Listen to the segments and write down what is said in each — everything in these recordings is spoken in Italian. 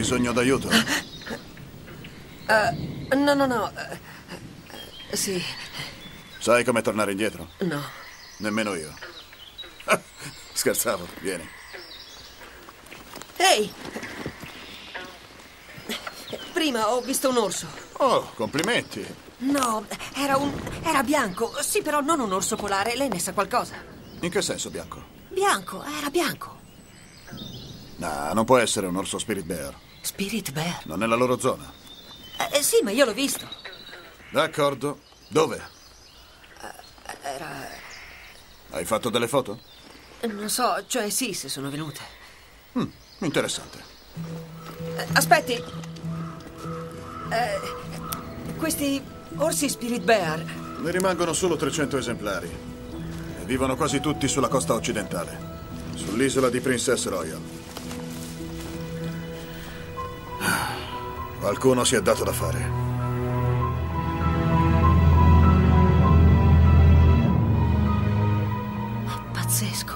bisogno d'aiuto? No, no, no. eh, eh, Sì, Sai come tornare indietro? no. Nemmeno io. Scherzavo, vieni. Ehi! Prima ho visto un orso. Oh, complimenti. No, era un. era bianco. Sì, però non un orso polare. Lei ne sa qualcosa? In che senso, Bianco? Bianco, era bianco. No, non può essere un orso Spirit Bear. Spirit Bear. Non è la loro zona. Eh, sì, ma io l'ho visto. D'accordo. Dove? Era. Hai fatto delle foto? Non so, cioè sì, se sono venute. Interessante. Eh, aspetti! Eh, questi orsi Spirit Bear. Ne rimangono solo 300 esemplari. E vivono quasi tutti sulla costa occidentale, sull'isola di Princess Royal. Qualcuno si è dato da fare. Pazzesco.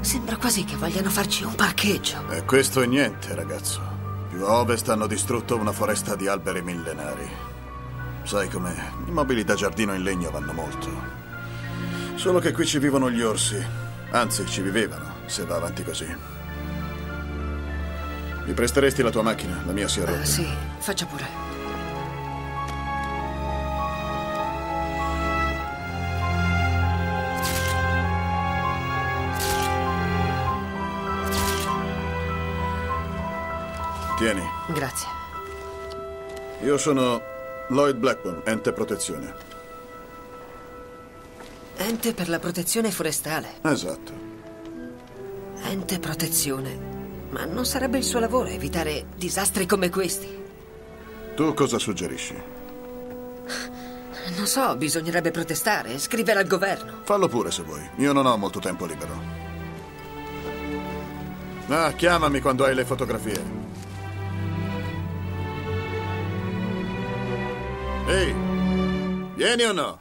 Sembra quasi che vogliano farci un parcheggio. E questo è niente, ragazzo. Più a ovest hanno distrutto una foresta di alberi millenari. Sai com'è? I mobili da giardino in legno vanno molto. Solo che qui ci vivono gli orsi. Anzi, ci vivevano, se va avanti così. Mi presteresti la tua macchina? La mia si è rotta. Eh, sì, faccia pure. Tieni. Grazie. Io sono Lloyd Blackburn, ente protezione. Ente per la protezione forestale. Esatto. Ente protezione. Ma non sarebbe il suo lavoro evitare disastri come questi? Tu cosa suggerisci? Non so, bisognerebbe protestare, scrivere al governo. Fallo pure se vuoi. Io non ho molto tempo libero. Ah, chiamami quando hai le fotografie. Ehi, vieni o no?